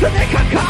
colectivo se deja caer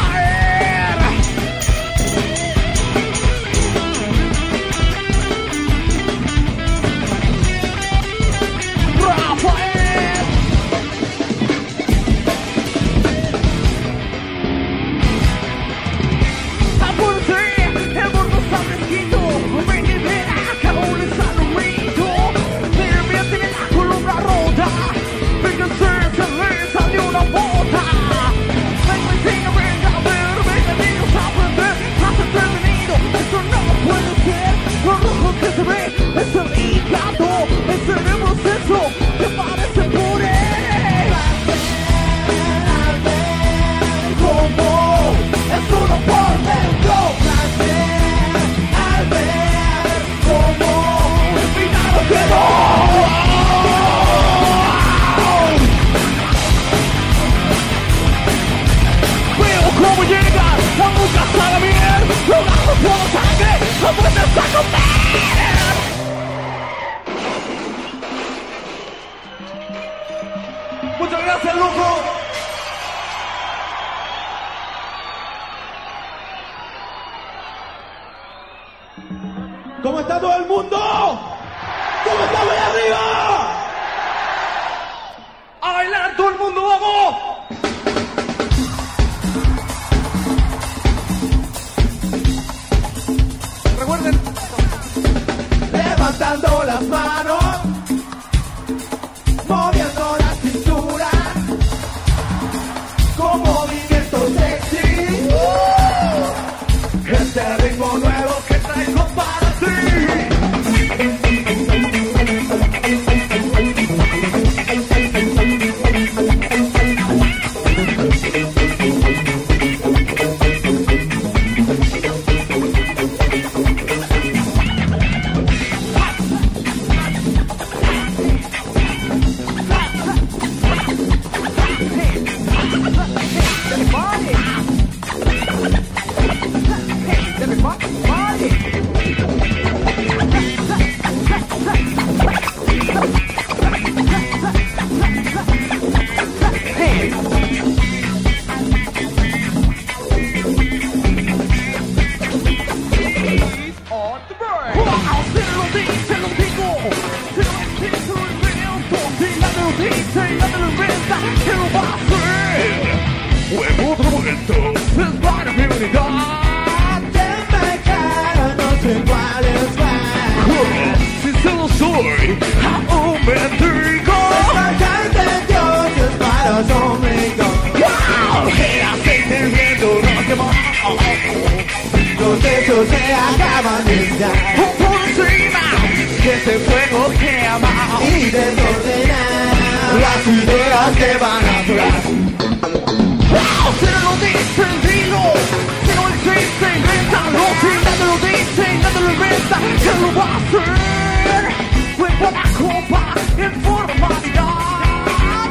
desordenar las ideas que van a durar. Se lo dicen, digo, que no existe, invéntalo, si nadie lo dice, nadie lo inventa, ¿quién lo va a hacer? Cuerpo a la copa en formalidad.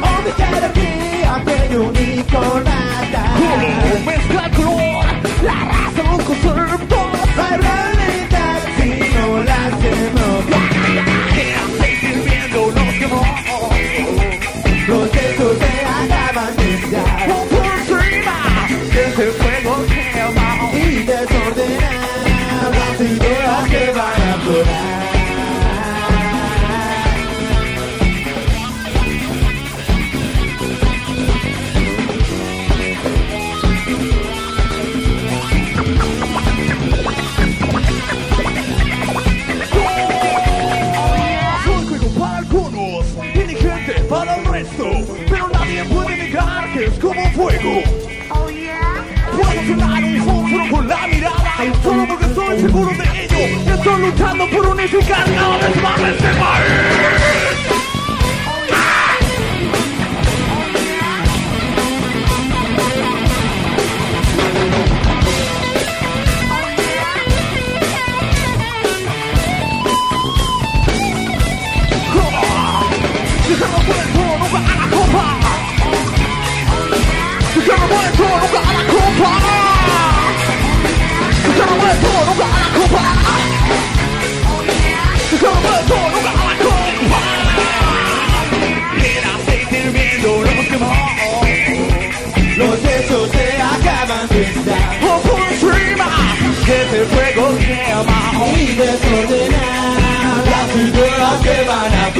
Donde jerarquía tiene único nada. Como luchando por unificar cada vez más este país. Si se me vuelvo nunca a la copa. El acaban fuego quema. y desordenar las ideas que van a.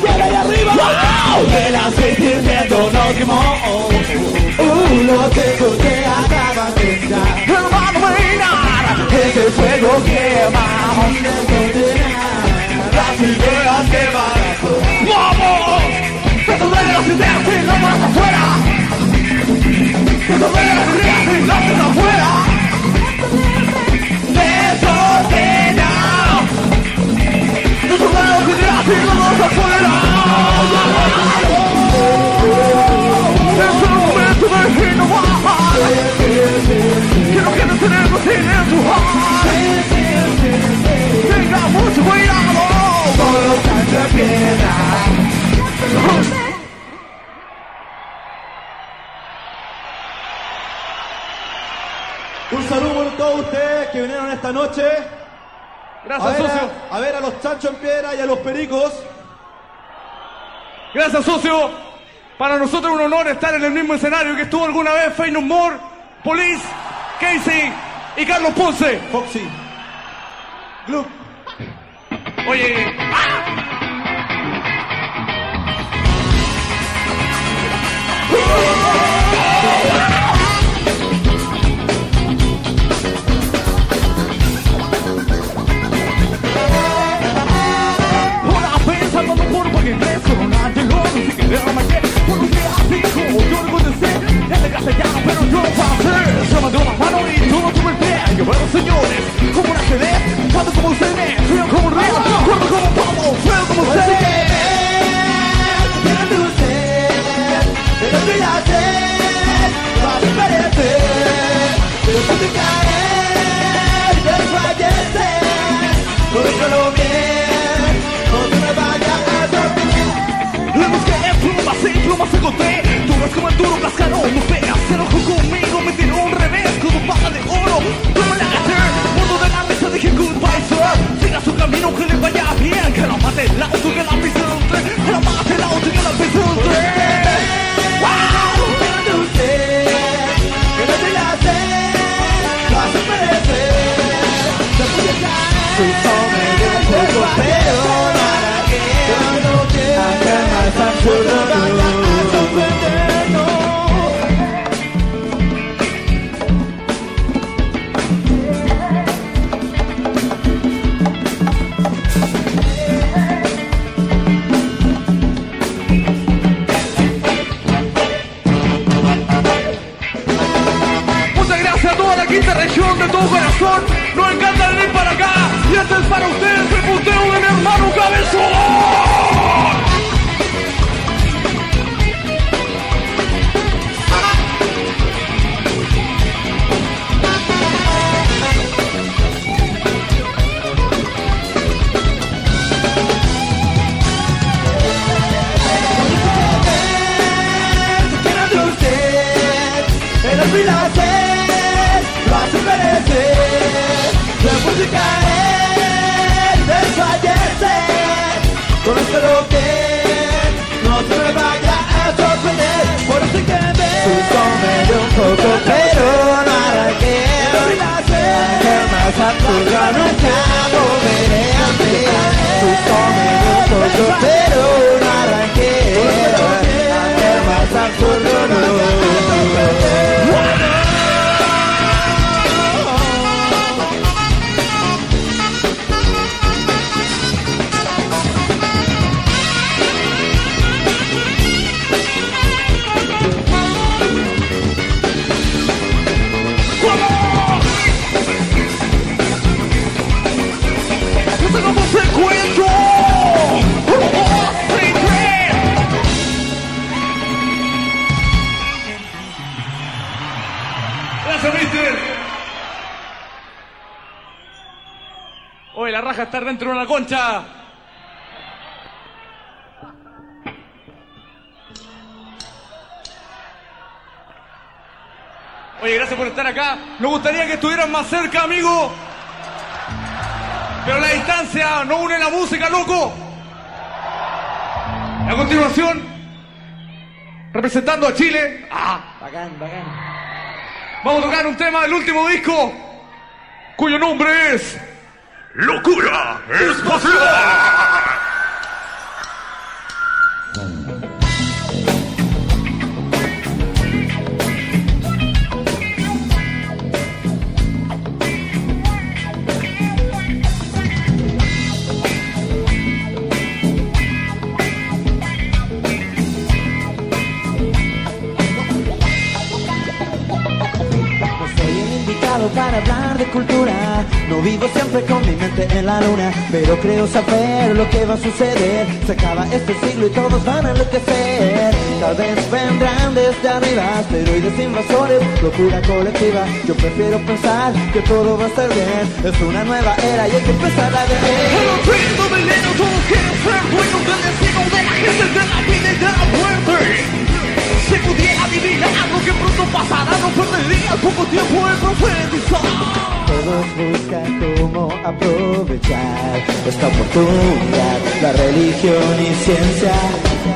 ¡Fuera de arriba! El aceite hirviendo nos quemó. Uh, los hechos se acaban de dar Hermano, mirar, ese fuego quema. y desordenar Las ideas que a ¡Vamos! ¡Que te duele las ideas y no más afuera! ¡Que te duele las ideas y no más afuera! ¡Desordena! ¡Que te duele las ideas y no más afuera! Es el momento de Quiero que no tenemos en tu heart Tenga mucho cuidado con los tanta piedad. Un saludo por todos ustedes que vinieron esta noche a Gracias, ver socio. a, a ver a los chanchos en piedra y a los pericos. Gracias, socio. Para nosotros es un honor estar en el mismo escenario que estuvo alguna vez Fein Moore, Police, Casey y Carlos Ponce. Foxy. Glue. Oye, Ahora pensando no por porque crees con un angelón Así que déjame que por castellano pero yo Se me dio la mano y yo no pie. Yo veo señores como una CD Cuando como ustedes, frío como un río Cuerdo como un pavo, feo como ustedes. Tú sé, pero tú ya sé, vas a perecer, pero tú te caes, desfallecer, óyelo bien, no te me vayas a dormir. Le busqué plumas y plumas encontré. Duras como el duro cascarón se enojó conmigo Me tiró un revés con de oro. No me la hacer Mundo de la risa dije goodbye sir. Siga su camino que le vaya bien Que la mate auto que la pise un tren Que la mate auto que la pise un tren sé, pero que quiero, corazón no encanta venir para acá. Y este es para ustedes el puteo de mi hermano Cabezón. placer lo hace merecer para caer, desfallecer. Con esto que no se me vaya a sorprender. Por eso que me sustóme un poco, pero no arranqué. Jamás a tu nunca volveré a mí. Sustóme un poco, pero no arranqué. Jamás a tu ¡Ese Está dentro de una concha. Oye, gracias por estar acá. Nos gustaría que estuvieran más cerca, amigo. Pero la distancia no une la música, loco. A continuación, representando a Chile, ah, Bacán, bacán. vamos a tocar un tema del último disco, cuyo nombre es Locura Espacial. No para hablar de cultura. No vivo siempre con mi mente en la luna. Pero creo saber lo que va a suceder. Se acaba este siglo y todos van a enloquecer. Tal vez vendrán desde arriba asteroides invasores, locura colectiva. Yo prefiero pensar que todo va a estar bien. Es una nueva era y hay que empezar a vivir. Si pudiera adivinar lo que pronto pasará, no perdería poco tiempo en profetizar. Todos buscan cómo aprovechar esta oportunidad. La religión y ciencia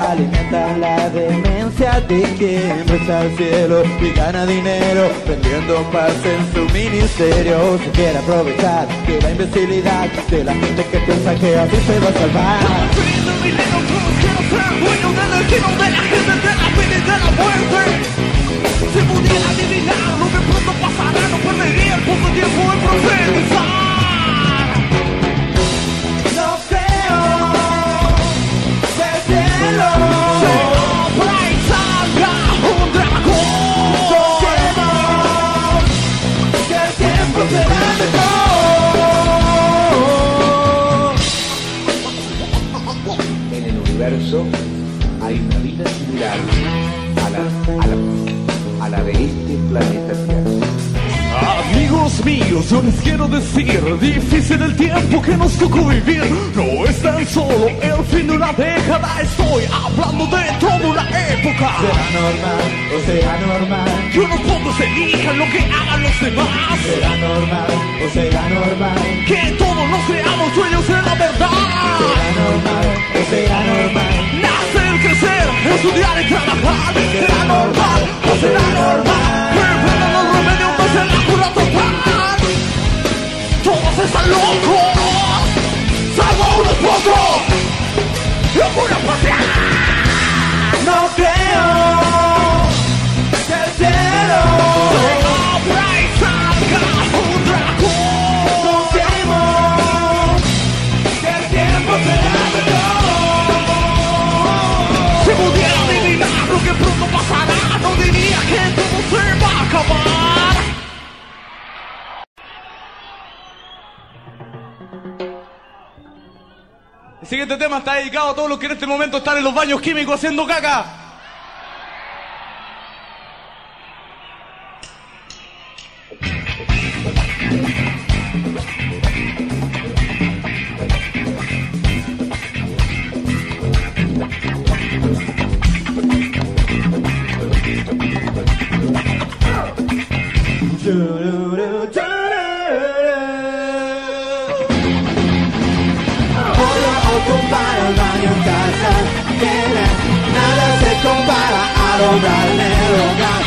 alimentan la demencia de quien reza al cielo y gana dinero vendiendo paz en su ministerio. Se quiere aprovechar de la imbecilidad de la gente que piensa que así se va a salvar. Quieren ser destino de la gente, Si pudiera adivinar lo que pronto pasará, no perdería el poco tiempo en profetizar. No creo que el cielo Se abra y salga un dragón. que el tiempo será mejor. En el universo hay una vida similar a la, a la, a la de este planeta Tierra. Amigos míos, yo les quiero decir, difícil el tiempo que nos tocó vivir. No es tan solo el fin de una década, estoy hablando de toda una época. Será normal, o será normal, Que unos pocos elijan lo que hagan los demás. será normal, o será normal, Que todos no seamos dueños de la verdad. será normal, o será normal, Nacer, crecer, estudiar y trabajar. Será normal, o será normal. Vendan los remedios, no se la cura total. Todos están locos, salvo unos pocos. Locura espacial. no creo que el cielo que todo se va a acabar. El siguiente tema está dedicado a todos los que en este momento están en los baños químicos haciendo caca. compara el baño en casa Tiene, nada se compara a lograrle lograr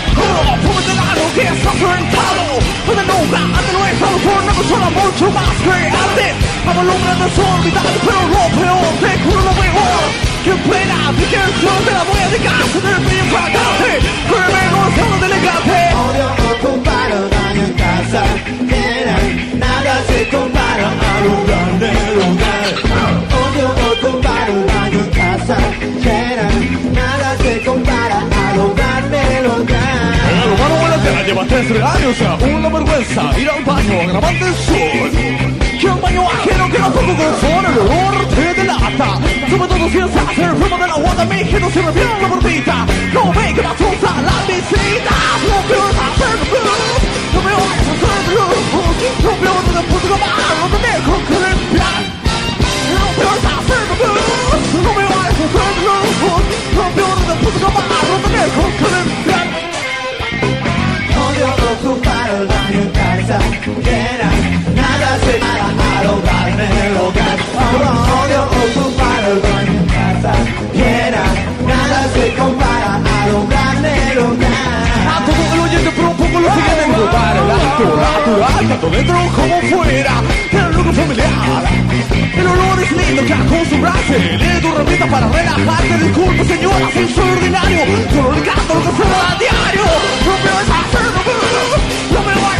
게 suffering 타로 근데 누가 안된 왜 사무소 나고처럼 멈추고 마스크에 안돼 아마 로그라는 소리 나한테 표현로 표현돼 구름을 왜 와? Que yo te la voy a dedicar. Del mío fragante, pero menos a lo elegante Odio ocupar el baño en casa Nena, nada se compara a lo grande, lugar. Odio ocupar el baño en casa Nena, nada se compara a lo grande, lugar. El humano buena tela lleva tres regalos Una vergüenza. Ir al baño a grabar del sol Que un baño ajeno que no toco con sol El olor te delata Sobre todo si es hacer fumo de la guarda Mi que no se me viene la barbita No ve que va a cruzar la visita No peor hacer blues No me vayas a hacer blues No peor de después de comer No te dejo que limpiar No peor hacer blues No me vayas a hacer blues No peor de después de comer No te dejo que limpiar Odio ocupar el baño en casa Nena, nada se para a lo grande, lugar Odio ocupar el baño en casa Nena, nada se compara a lo grande, lugar A todo el oyente pero un poco lo sigue en global El acto natural, tanto dentro como fuera El lucro familiar El olor es lindo que acostumbrarse Lee tu revista para relajarte Disculpe señora, soy ordinario Solo le canto lo que se da a diario No me vais a hacer No me vais a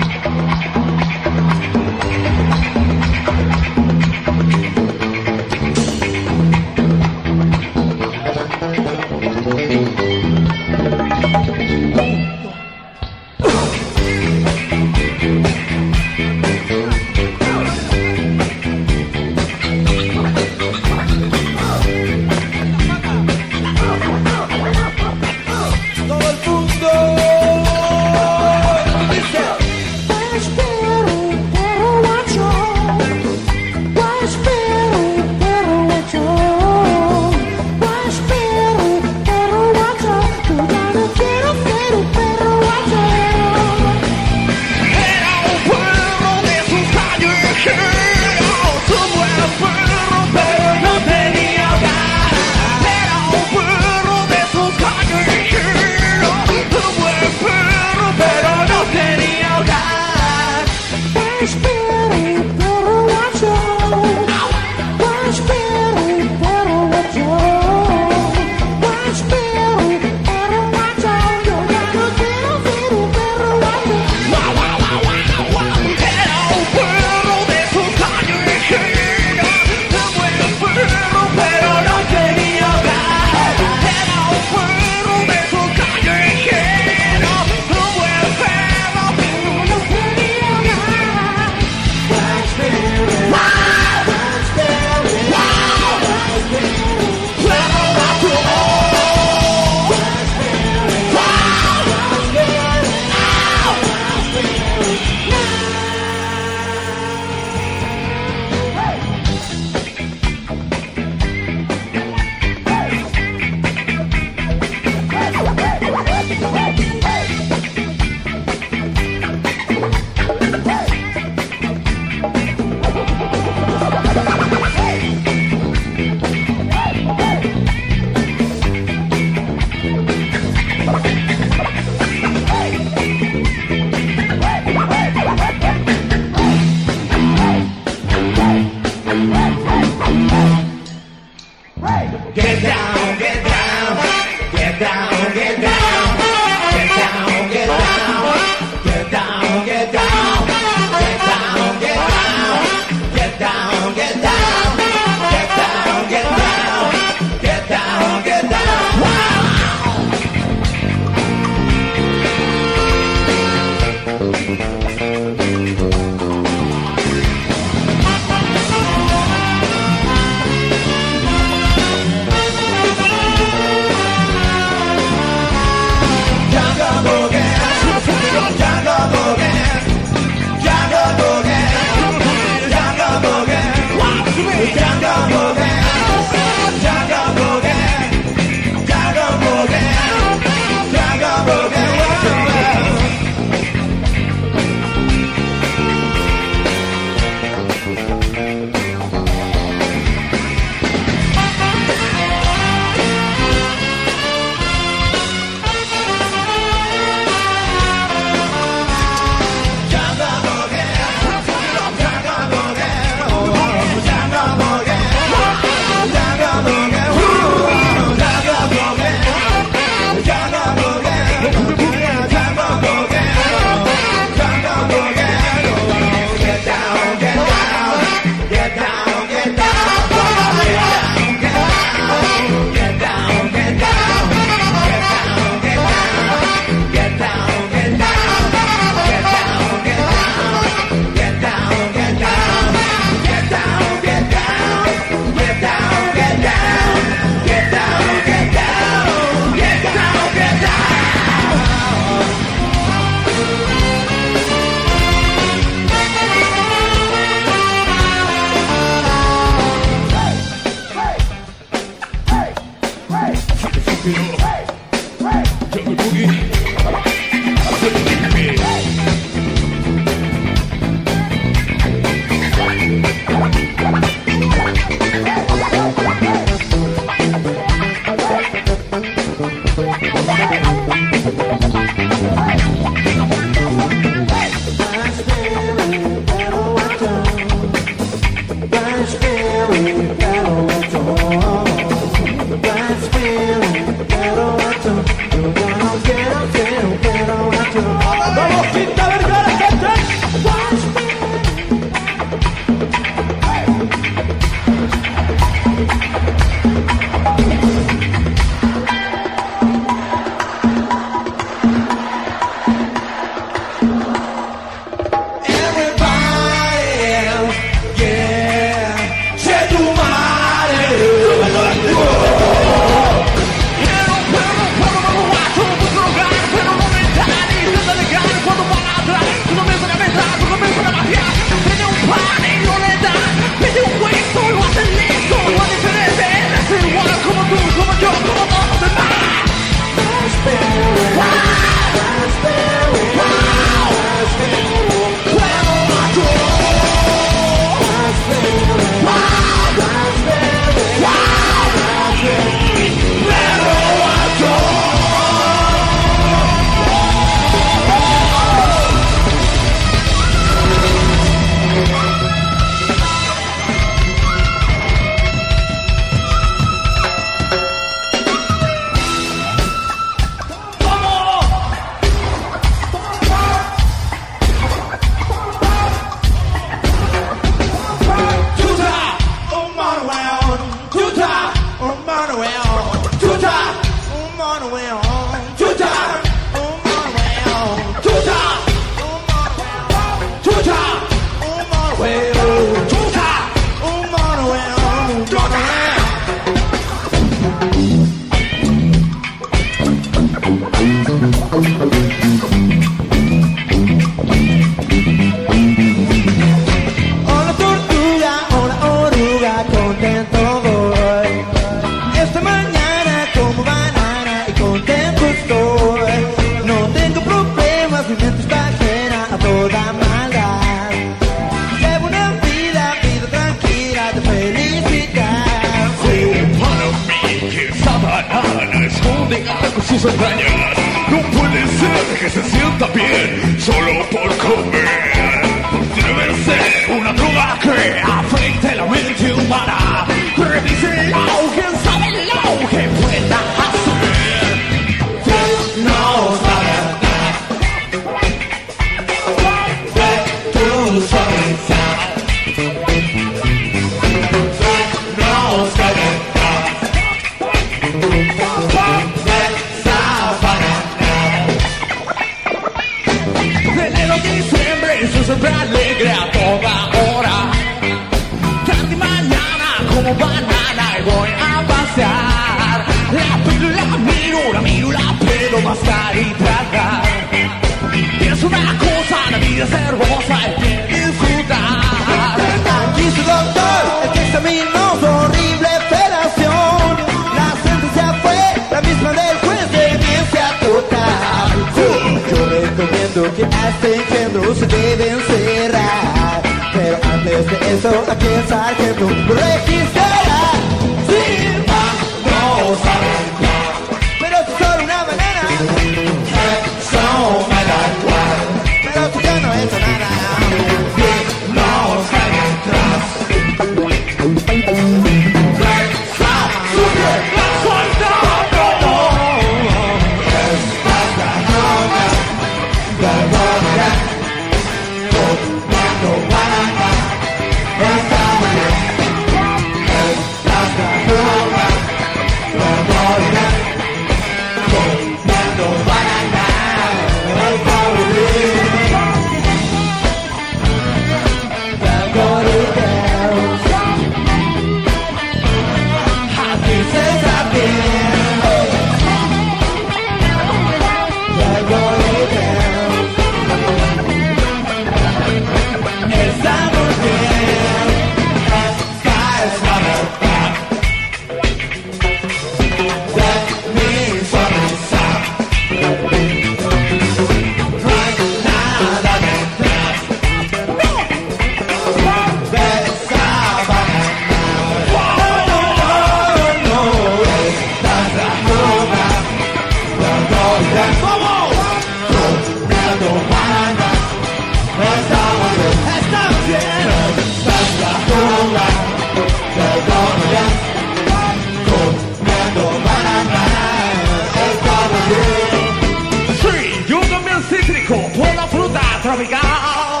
tropical.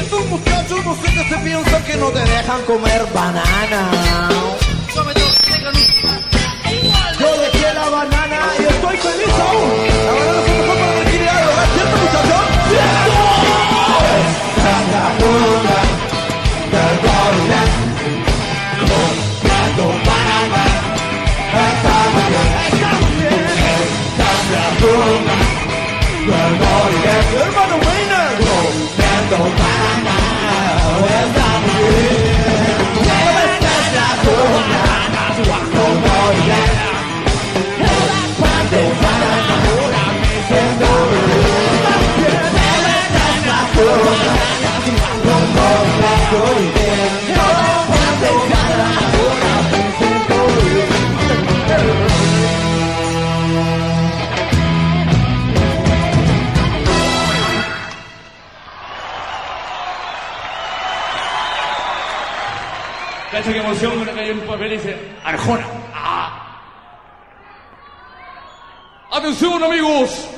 Estos muchachos no sé qué se piensan que no te dejan comer banana. Yo dejé la banana y estoy feliz aún. La banana es mejor para tranquilidad, ¿verdad? ¿Cierto, muchachos? Hermano Que emoción cuando cayó un papel y dice Arjona. Ah. Atención amigos.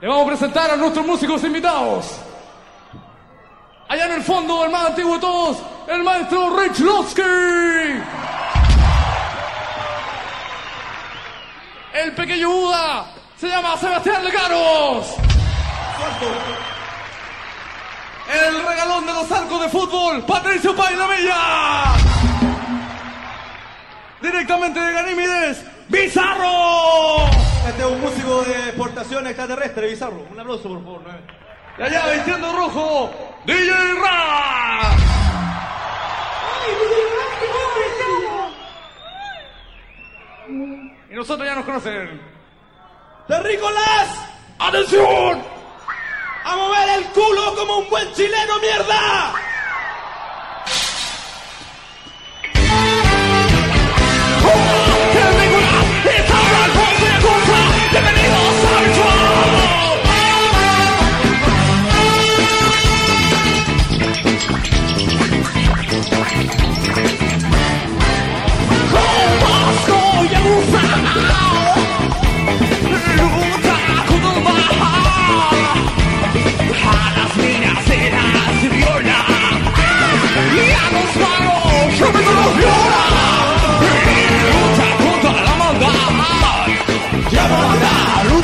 Le vamos a presentar a nuestros músicos invitados. Allá en el fondo, el más antiguo de todos, el maestro Rich Lotsky. El pequeño Buda se llama Sebastián Legaros. El regalón de los arcos de fútbol, Patricio Mella. Directamente de Ganímedes, Bizarro. Este es un músico de exportación extraterrestre, bizarro. Un aplauso, por favor. Y allá vistiendo rojo, DJ Ra. Y nosotros ya nos conocen. ¡Terrícolas! ¡Atención! ¡A mover el culo como un buen chileno, mierda!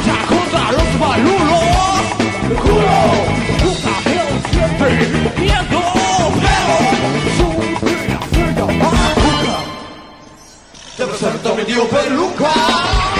sha ko ta lu ta lu la ko ta ko ta ze priya ko priya soltura vera mantu taka taka taka taka taka taka taka taka taka taka taka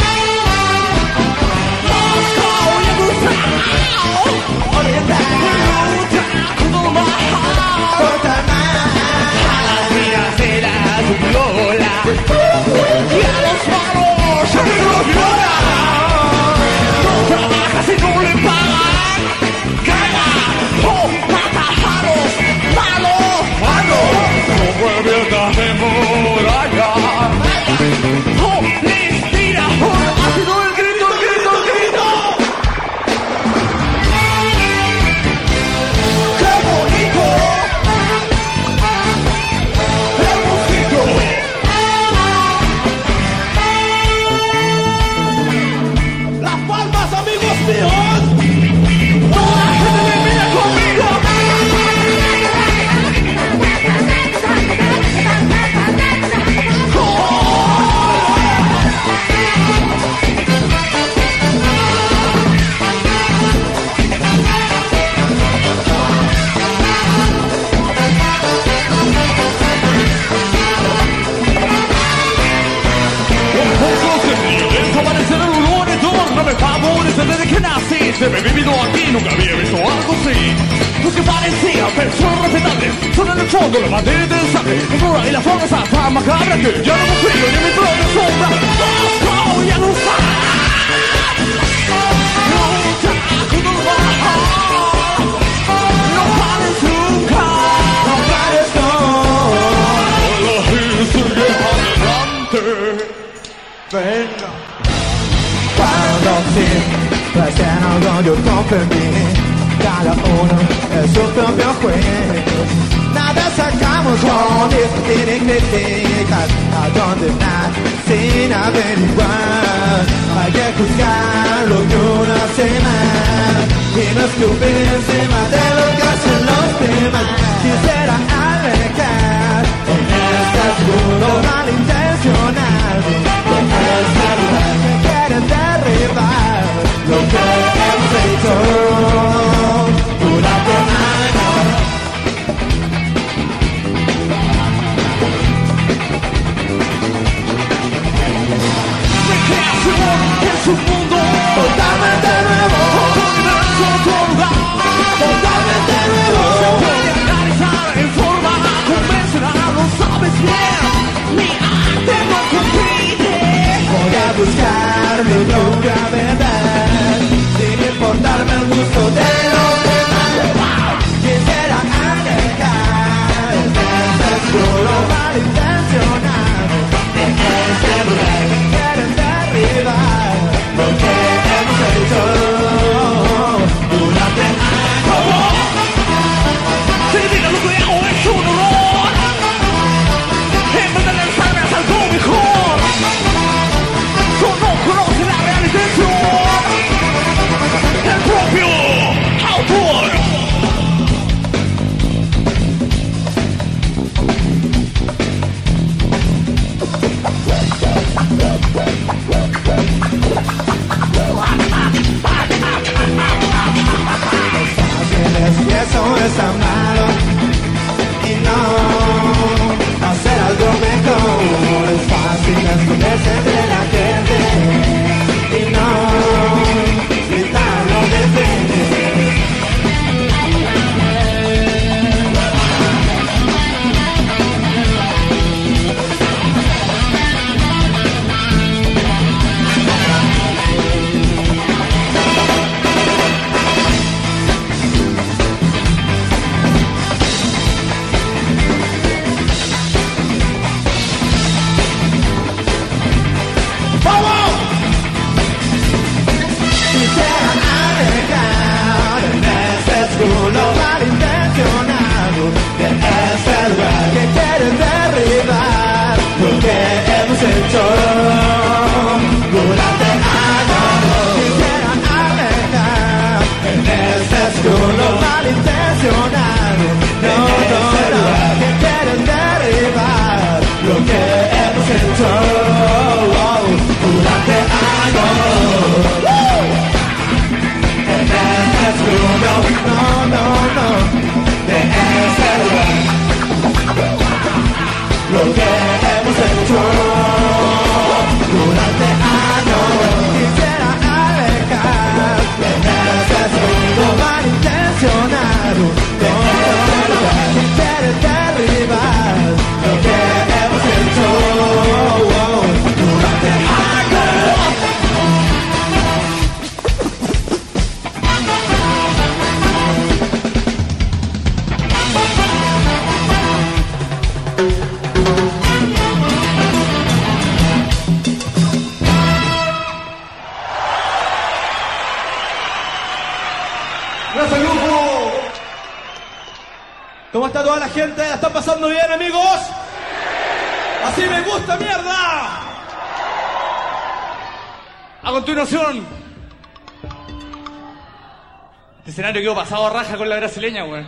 Quedó pasado a raja con la brasileña, weón.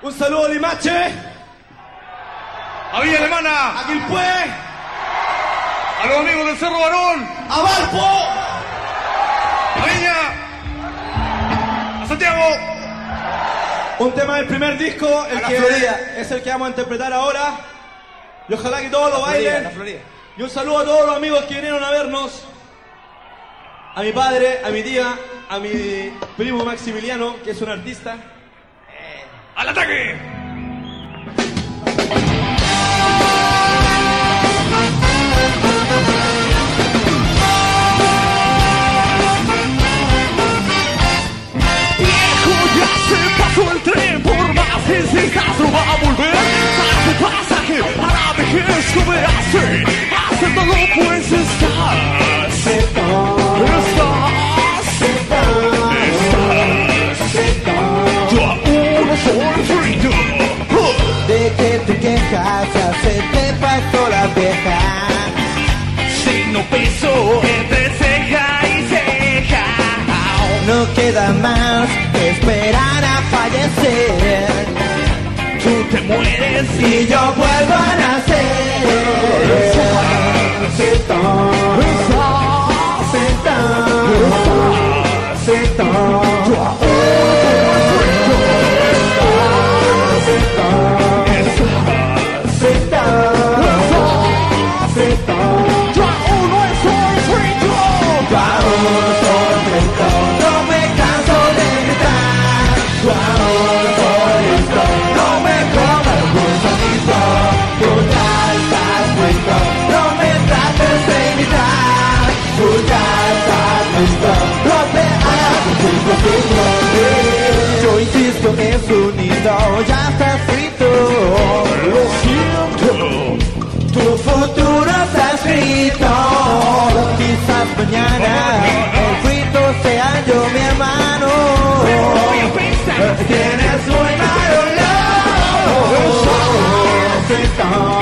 Un saludo a Limache, A Villa Alemana. a Quilpué, A los amigos del Cerro Barón. a Valpo. A Viña. A Santiago. Un tema del primer disco, el A que es el que vamos a interpretar ahora. Y ojalá que todos lo bailen. La Florida. Y un saludo a todos los amigos que vinieron a vernos. A mi padre, a mi tía, a mi primo Maximiliano, que es un artista. ¡Al ataque! Viejo, ya se pasó el tren, por más no va a volver a su pasaje a la vejez como hace, hace todo pues estás, estás, ya se te pasó la vieja. Signo peso entre ceja y ceja. No queda más que esperar a fallecer. Tú te mueres Y yo vuelvo a nacer. Ya estás frito. Lo siento. Tu futuro está escrito. Quizás mañana el frito sea yo mi hermano. Tienes muy malo Frito,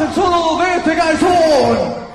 el solo de este calzón.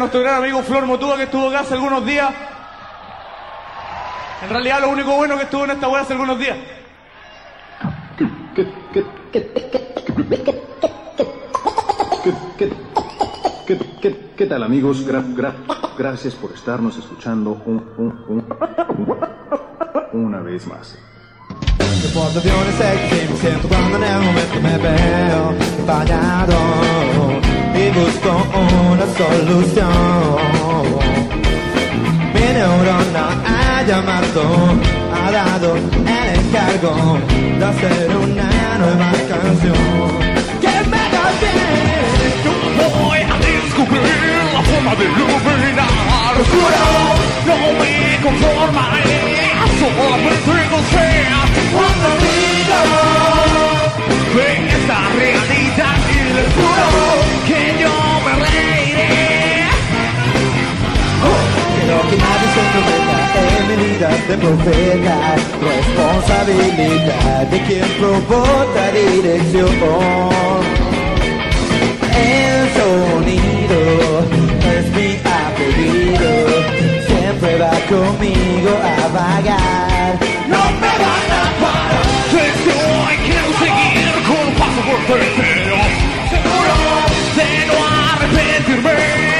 Nuestro gran amigo Flor Motúa que estuvo acá hace algunos días. En realidad lo único bueno que estuvo en esta wea hace algunos días. ¿Qué, qué, qué, qué tal amigos? Gra- gra- gracias por estarnos escuchando un, un- un- una vez más. Me siento cuando en el momento me veo fallado busco una solución. Mi neurona ha llamado, ha dado el encargo de hacer una nueva canción. Que me haga bien. Voy a descubrir la forma de iluminar oscuro. No me conformaré, solamente con ser un amigo de esta realidad y les juro que que nadie se entrometa en mi vida de profeta. Responsabilidad de quien provoca dirección. El sonido es mi apellido. Siempre va conmigo a vagar. No me van a parar, hoy quiero seguir con paso por deseo. Seguro de no arrepentirme,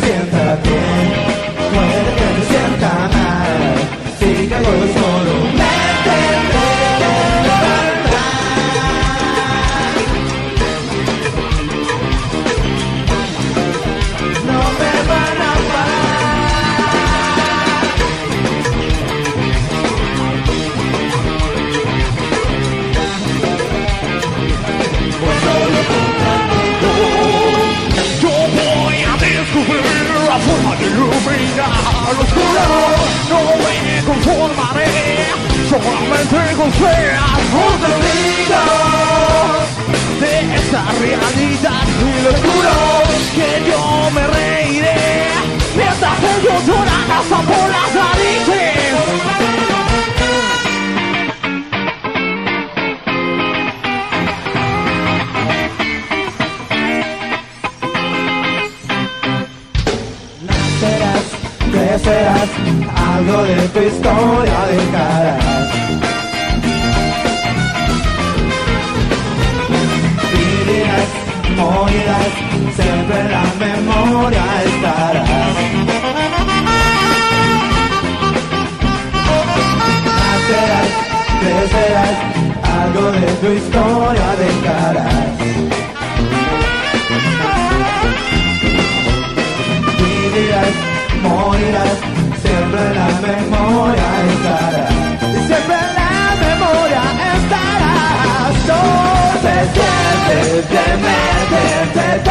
iluminar lo oscuro. No me conformaré, solamente con ser un testigo de esta realidad y lo juro que yo me reiré mientras ellos lloran hasta por las narices. Algo de tu historia dejarás. Vivirás, morirás, siempre en la memoria estarás. Nacerás, crecerás, algo de tu historia dejarás. vivirás, morirás, siempre en la memoria estarás. Siempre en la memoria estarás. No se siente demente entre toda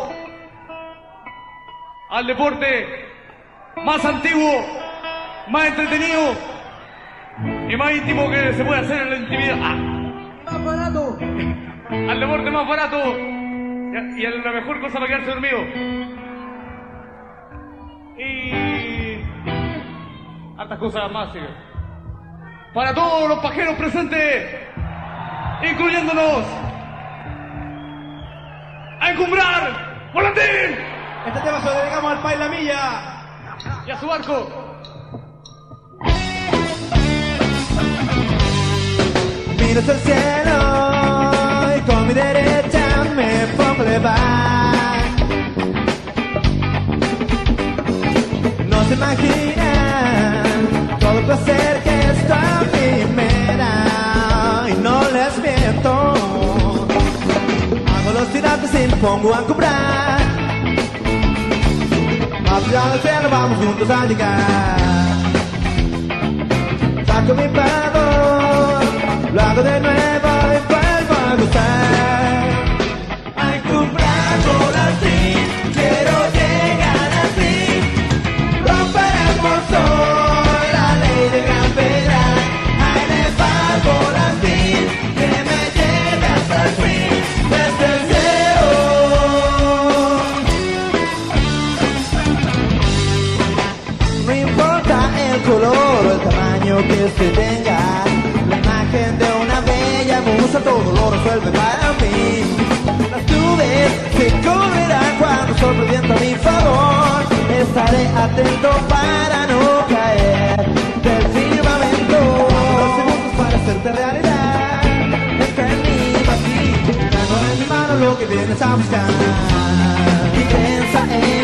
al deporte más antiguo, más entretenido y más íntimo que se puede hacer en la intimidad. Ah, Más barato. al deporte más barato y a, la mejor cosa para quedarse dormido. Y hartas cosas más. sí. Para todos los pajeros presentes, incluyéndonos, a encumbrar, volantín Este tema se lo dedicamos al País La Milla. y a su barco. Miro hacia el cielo y con mi derecha me pongo a elevar. No se imaginan todo el placer que esto a mí me da y no les miento. Hago los tirantes y me pongo a cobrar. Allá del cielo vamos juntos a llegar. Saco mi pago, lo hago de nuevo y vuelvo a gustar. A comprar tamaño que tenga, la imagen de una bella musa todo lo resuelve para mí. Las nubes se cubrirán cuando viento a mi favor. Estaré atento para no caer del firmamento. Dos segundos para hacerte realidad. Deja en mí aquí, en mi mano lo que vienes a buscar. Intensa emoción.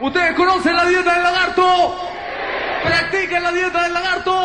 ¿Ustedes conocen la dieta del lagarto? Practiquen la dieta del lagarto.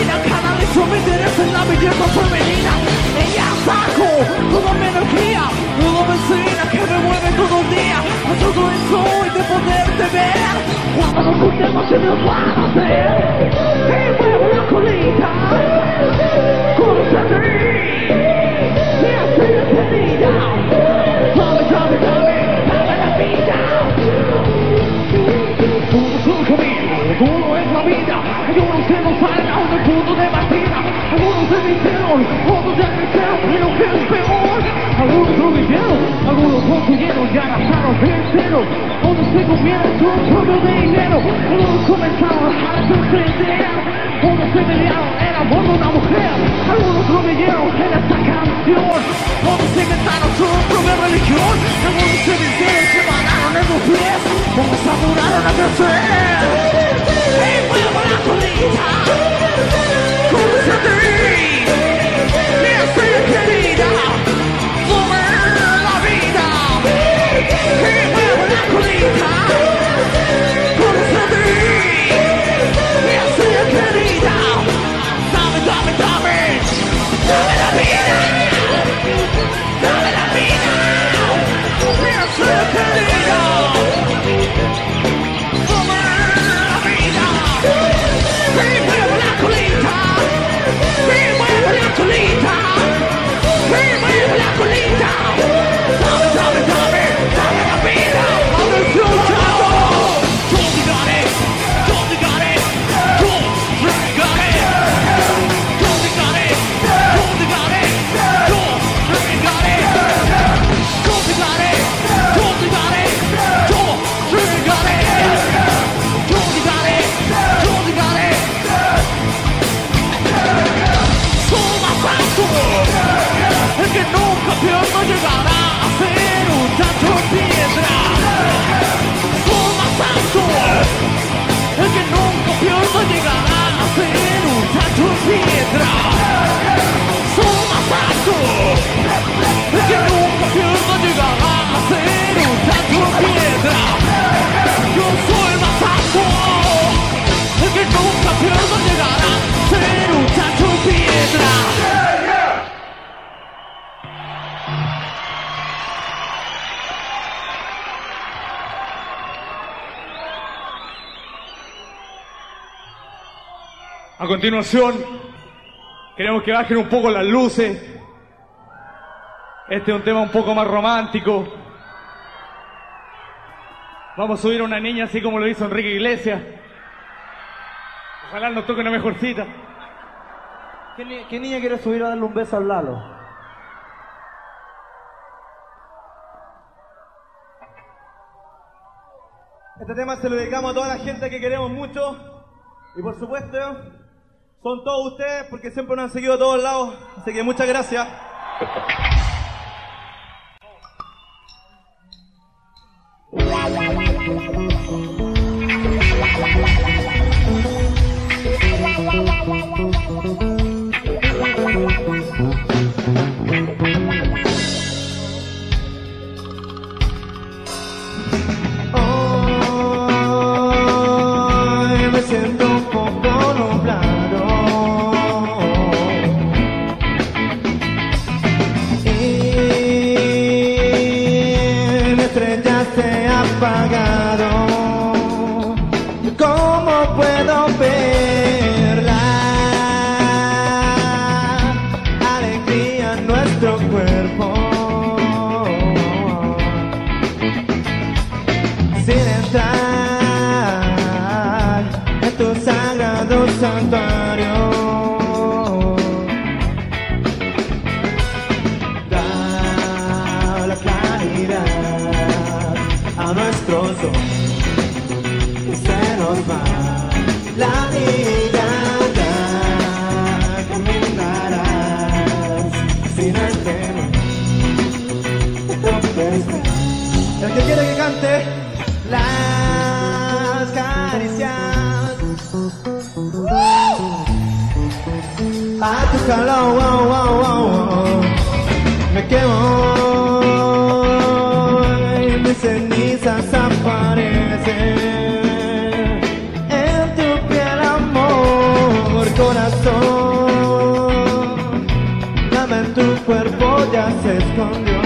De Canalizo mi interés en la belleza femenina Ella saco toda mi energía Toda vecina que me mueve todo el día Todo eso y de poderte ver Cuando nos juntemos se nos van a hacer Y muevo la colita Conoce Mi estrella querida Dame, dame, dame, dame. Algunos se nos salgan del punto de partida. Algunos se dijeron, otros ya crecieron, pero que es peor. Algunos lo vivieron, algunos consiguieron y arrasaron el cero. Otros se comieron su propio dinero. Algunos comenzaron a sorprender. Otros se pelearon en amor de una mujer. Algunos lo vivieron en esta canción. Otros inventaron su propia religión. Algunos se vistieron, se manaron en los pies. Otros apuraron a crecer. Dame la vida, dame la vida. 我立正 continuación, queremos que bajen un poco las luces. Este es un tema un poco más romántico. Vamos a subir a una niña así como lo hizo Enrique Iglesias. Ojalá nos toque una mejorcita. ¿Qué, ni- qué niña quiere subir a darle un beso al Lalo? Este tema se lo dedicamos a toda la gente que queremos mucho. Y por supuesto, son todos ustedes porque siempre nos han seguido a todos lados. Así que muchas gracias. el que quiere que cante las caricias. A tu calor wow, wow, wow, me quemo. Y mis cenizas aparecen en tu piel amor corazón. Llama en tu cuerpo ya se escondió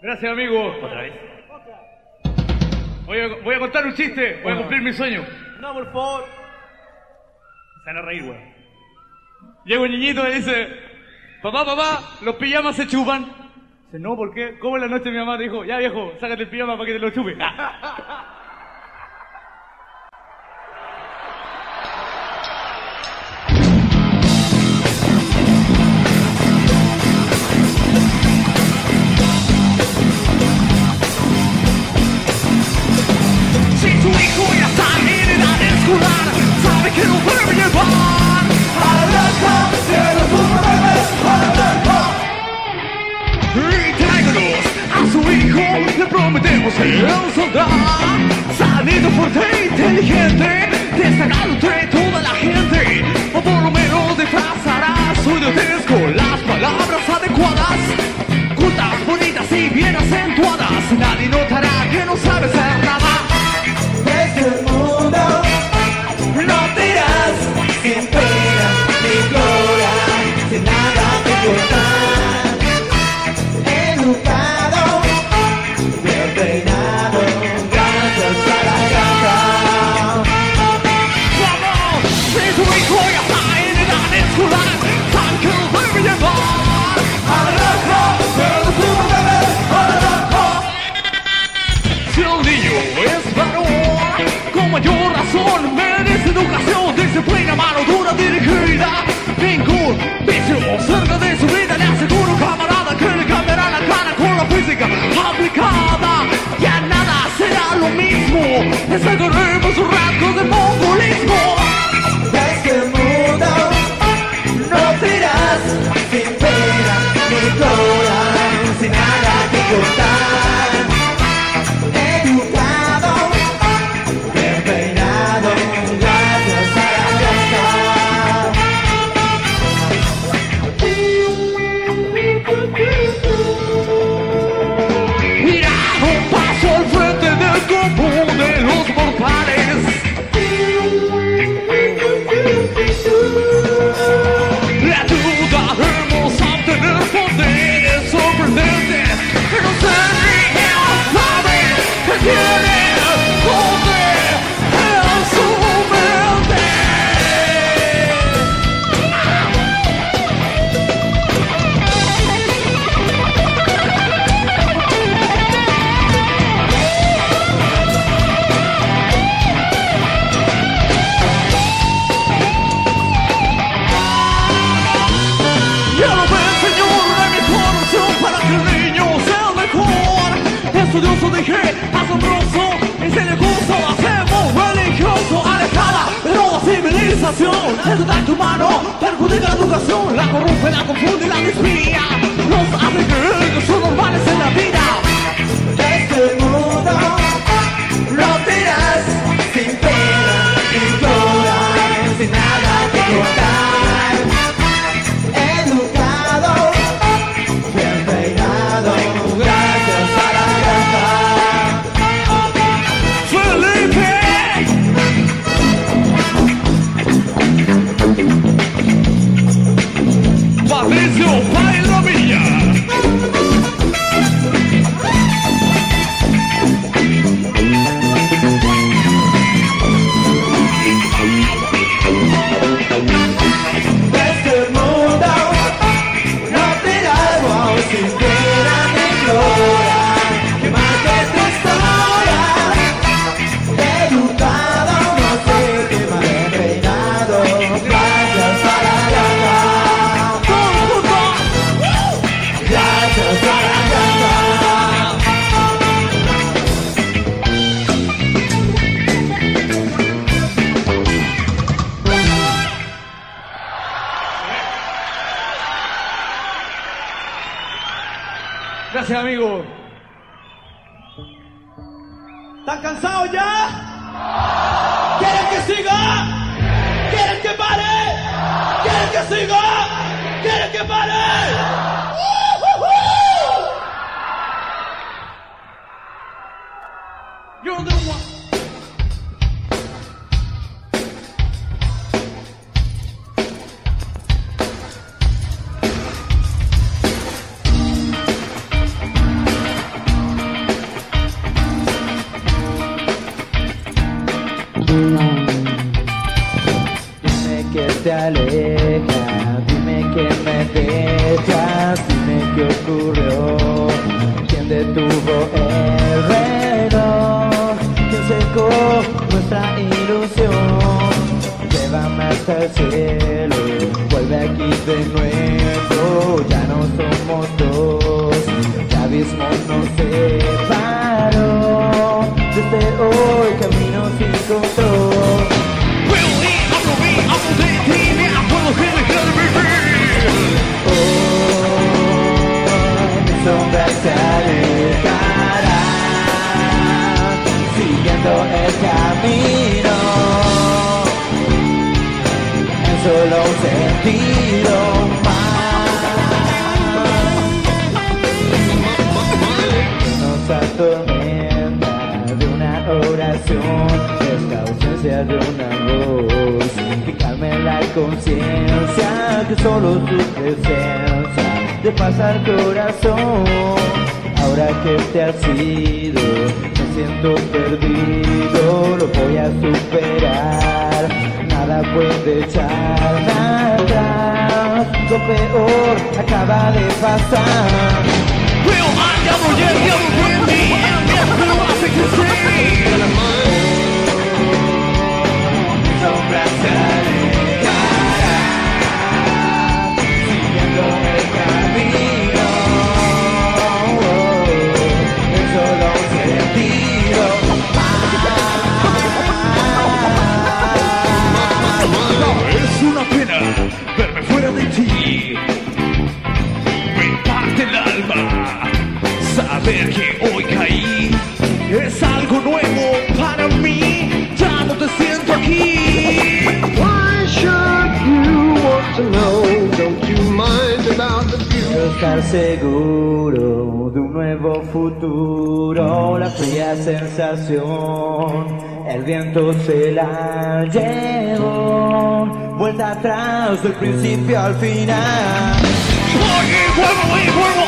Gracias, amigo. Otra vez. Voy a, voy a contar un chiste. Voy a cumplir mi sueño. no por favor Se van a reír, weón. Llega un niñito y dice, papá, papá, los pijamas se chupan. Dice, no, ¿por qué? ¿Cómo en la noche mi mamá dijo, ya viejo, sácate el pijama para que te lo chupe? Liberty! Visual, cerca de su vida le aseguro camarada que le cambiará la cara con la física aplicada. Ya nada será lo mismo, sacaremos un rasgo de populismo. De este mundo no tiras sin pena ni gloria, sin nada que contar. corrupción, se tu mano, perjudica la educación, la corrompe, la confunde, y la desvía. Conciencia, que solo su presencia te pasa el corazón. Ahora que te has ido, me siento perdido, lo voy a superar. Nada puede echarme atrás, lo peor acaba de pasar. Well, I never yet never been me, and that's who I think see. sombra saber que hoy caí. Es algo nuevo para mí. Ya no te siento aquí. Why should you want to know? Don't you mind about the view? Quiero estar seguro de un nuevo futuro, la fría sensación, el viento se la llevó, vuelta atrás del principio al final. Voy y vuelvo y vuelvo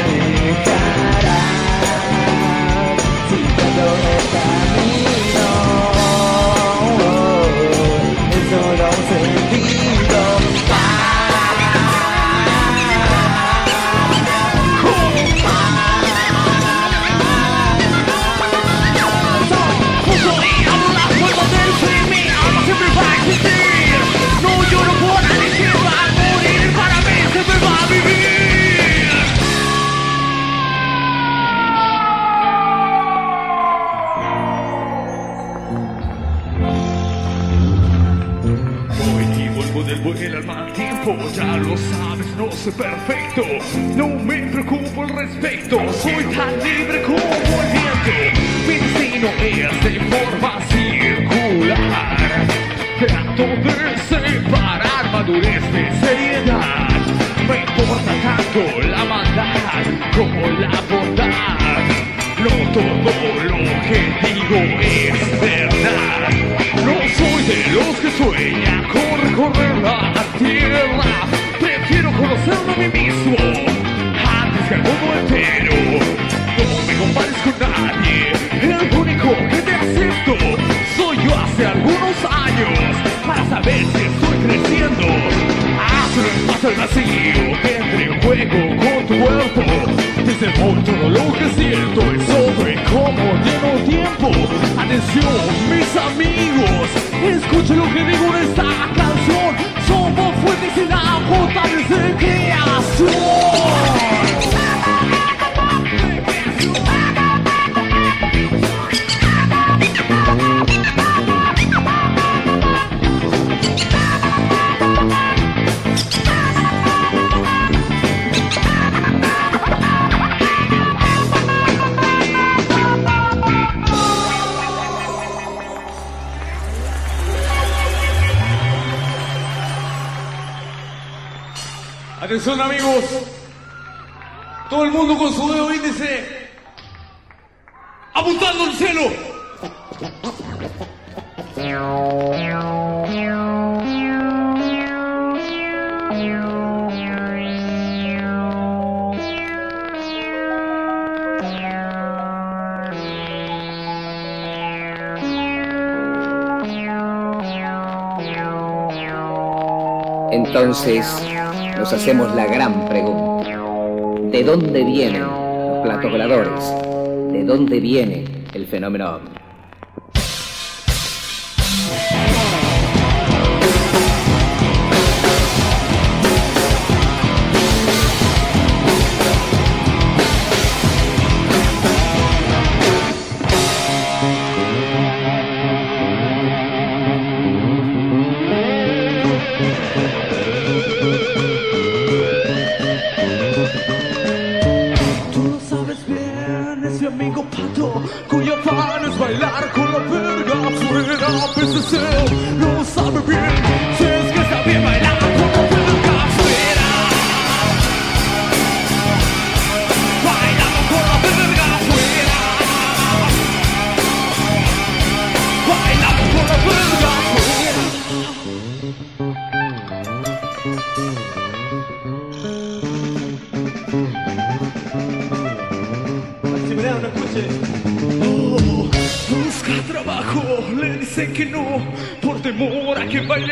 soy perfecto, no me preocupo al respecto, soy tan libre como el viento, mi destino es al vacío entre en juego con tu cuerpo. Desde todo lo que siento es sobre cómo lleno tiempo. Atención, mis amigos, escuchen lo que digo en esta Atención amigos, todo el mundo con su dedo índice apuntando al cielo. Entonces nos hacemos la gran pregunta. ¿De dónde vienen los platos voladores? ¿De dónde viene el fenómeno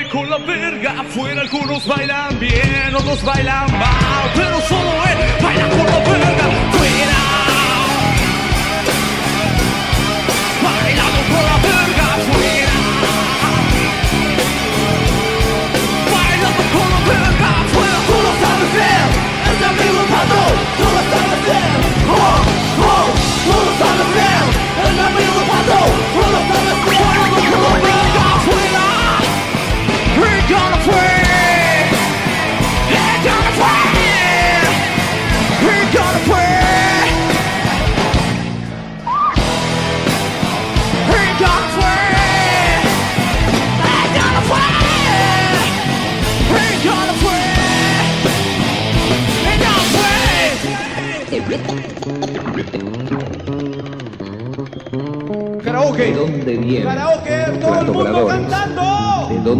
con la verga. Afuera algunos bailan bien, otros bailan mal, pero solo él baila con la verga.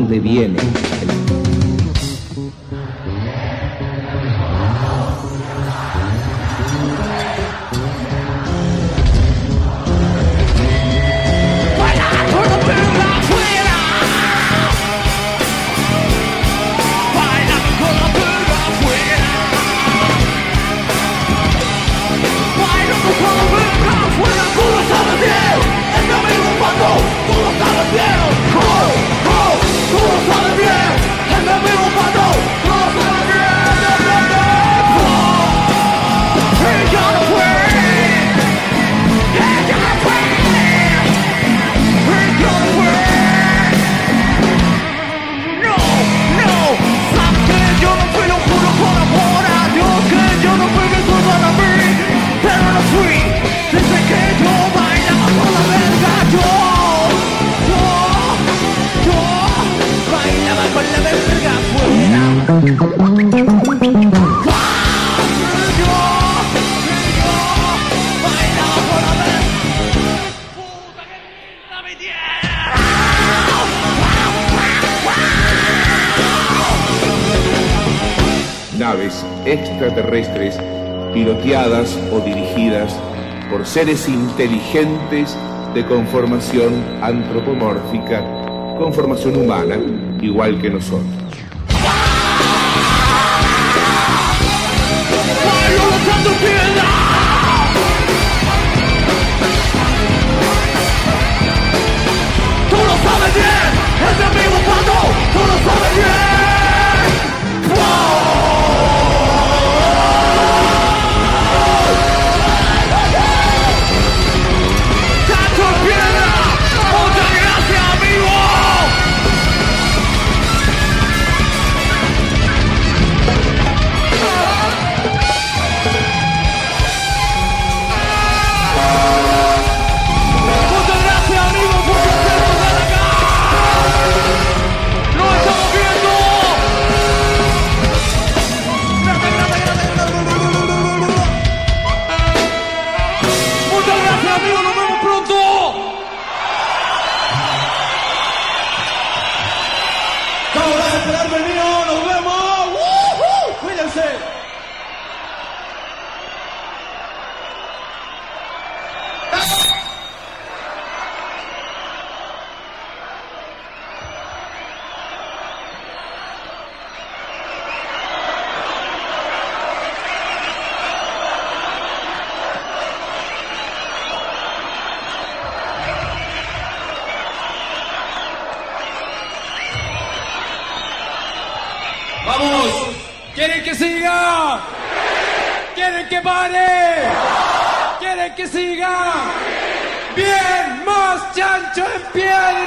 dónde viene. seres inteligentes de conformación antropomórfica, conformación humana, igual que nosotros. Tú lo sabes bien, es tú lo sabes bien. siga. Bien, más chancho en pie.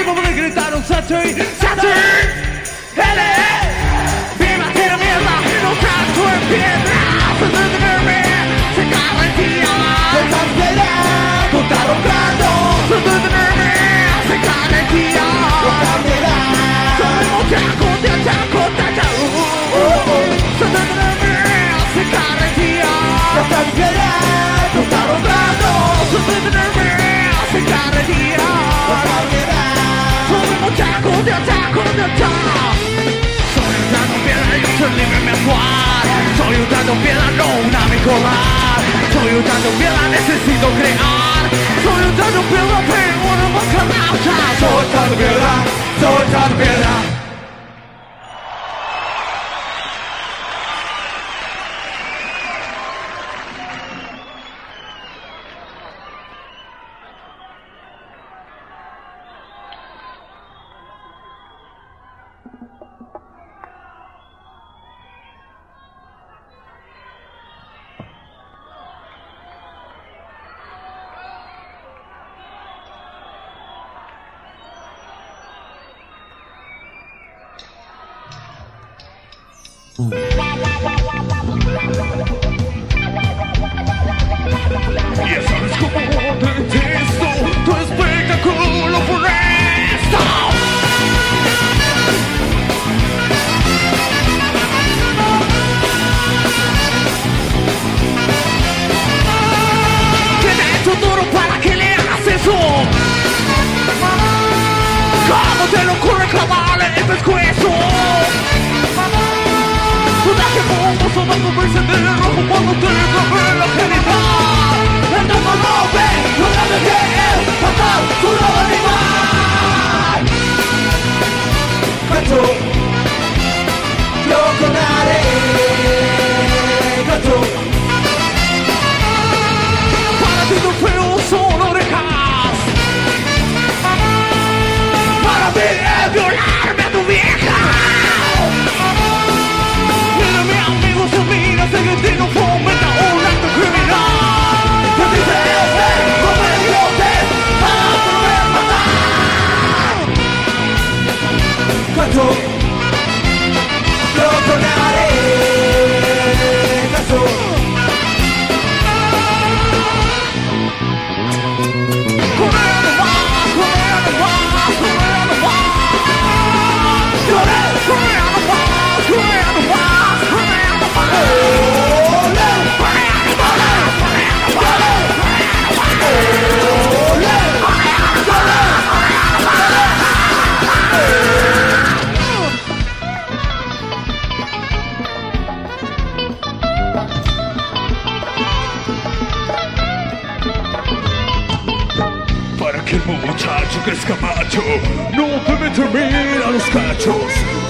People gritaron Saturday 空调炸空调炸所有战斗别来用全力嘶喊所有战斗别来让我难民国所有战斗别来内心世界黑暗所有战斗别落泪我的梦可能无价走着瞧就别怕走着瞧就别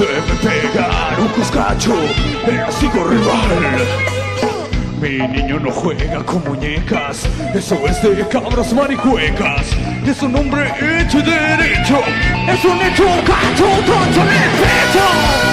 pegar un coscacho el hocico rival. Mi niño no juega con muñecas, eso es de cabras maricuecas. Es un hombre hecho y derecho, es un hecho cacho, troncho en el pecho.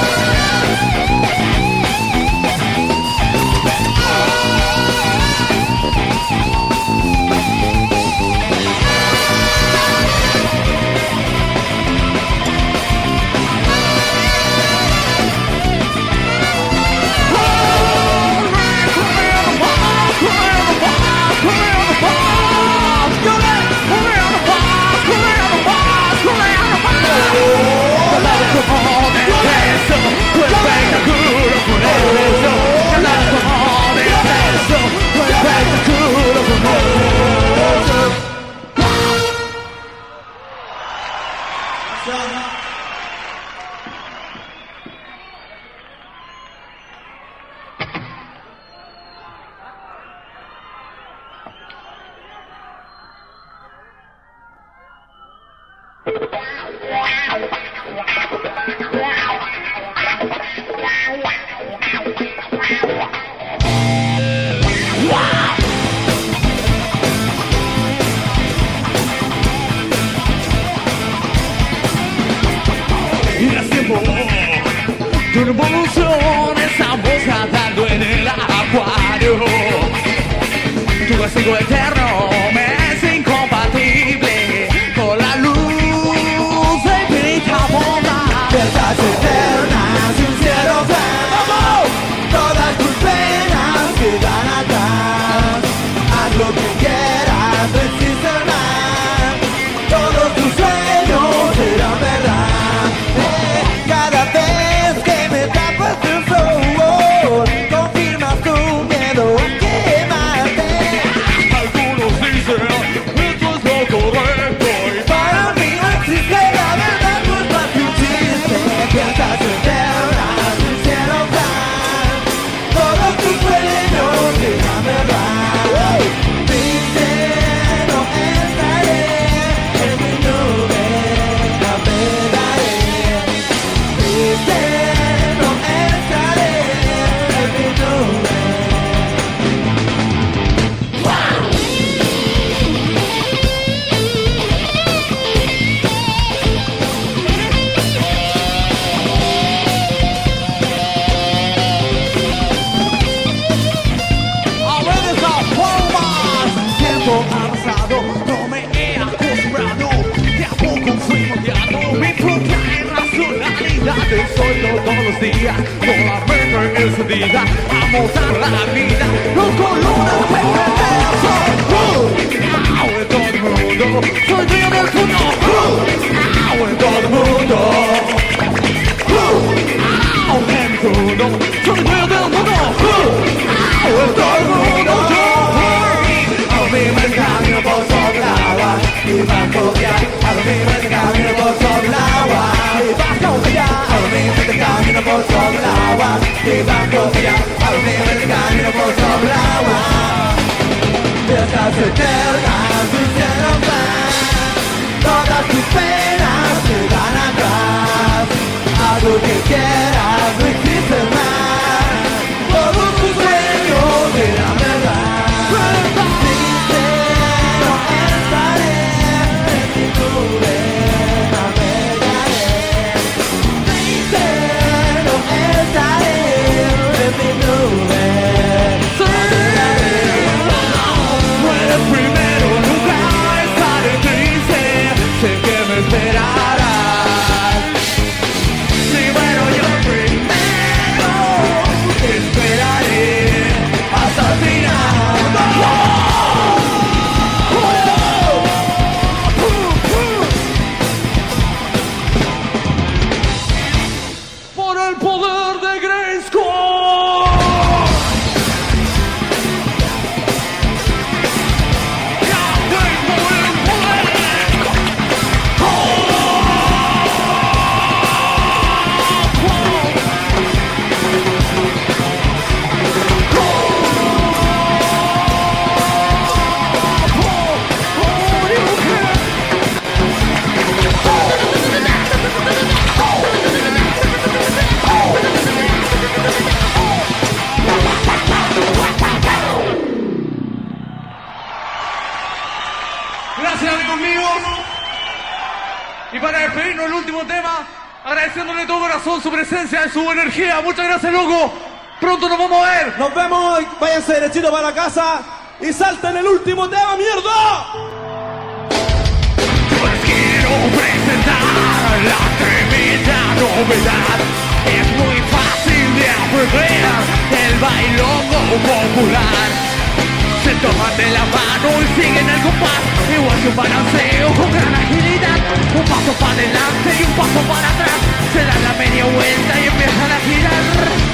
Compás Igual que un balanceo con gran agilidad. Un paso para adelante y un paso para atrás. Se dan la media vuelta y empiezan a girar.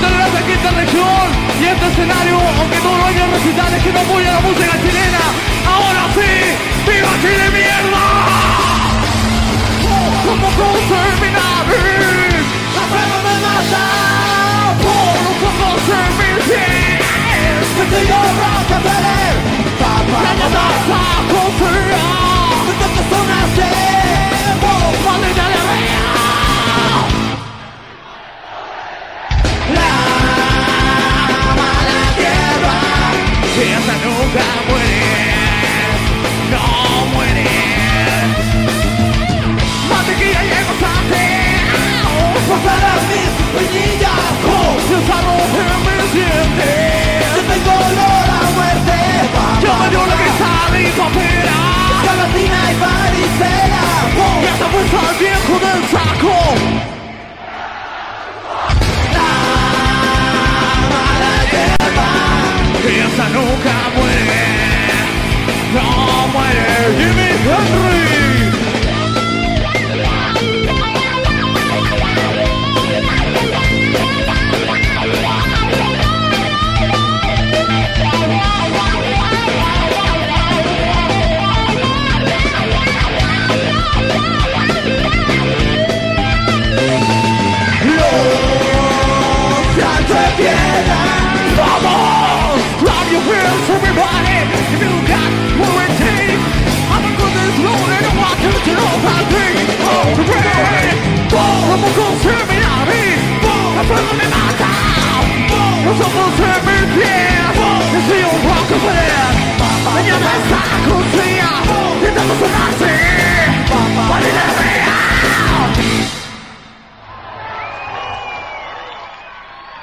Gracias Quinta Región y este escenario, aunque todos los años recitales que no apoyan la música chilena, ahora sí, ¡Viva Chile mierda! Como con terminaris, la prueba me mata, por los ojos en mis pies, que te llora que tener, la llamaza confía, de que sonaste, por maldita alegría. Esa nunca muere, no muere. Mantequilla y gozate, pasadas mis peñillas, con arroz en mis dientes. Yo tengo olor a muerte, yo me dio la sale y papera. Galatina y varicela, y hasta puesta al viejo del saco. Esa nunca muere, no muere Jimmy Henry. Everybody. If you got what it takes, I'm a good and I want to Oh, está con fría, intentando sonarse, vale la real.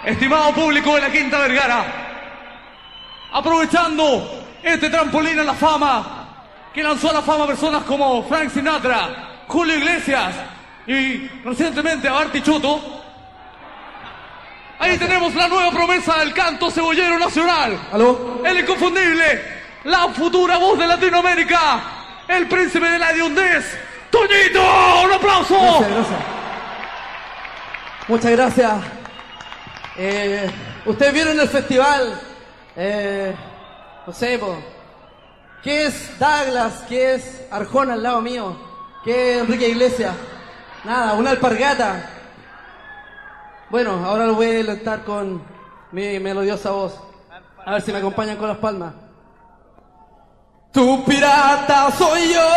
Estimado público de la Quinta Vergara, aprovechando este trampolín a la fama que lanzó a la fama personas como Frank Sinatra, Julio Iglesias y recientemente a Barty Choto, ahí tenemos la nueva promesa del canto cebollero nacional. ¿Aló? El inconfundible, la futura voz de Latinoamérica, el príncipe de la hediondez, Toñito, un aplauso. Gracias, gracias. Muchas gracias. Eh, Ustedes vieron el festival. Eh, no sé, po. ¿Qué es Douglas? ¿Qué es Arjona al lado mío? ¿Qué es Enrique Iglesias? Nada, una alpargata. Bueno, ahora lo voy a deleitar con mi melodiosa voz. A ver si me acompañan con las palmas. Tu pirata soy yo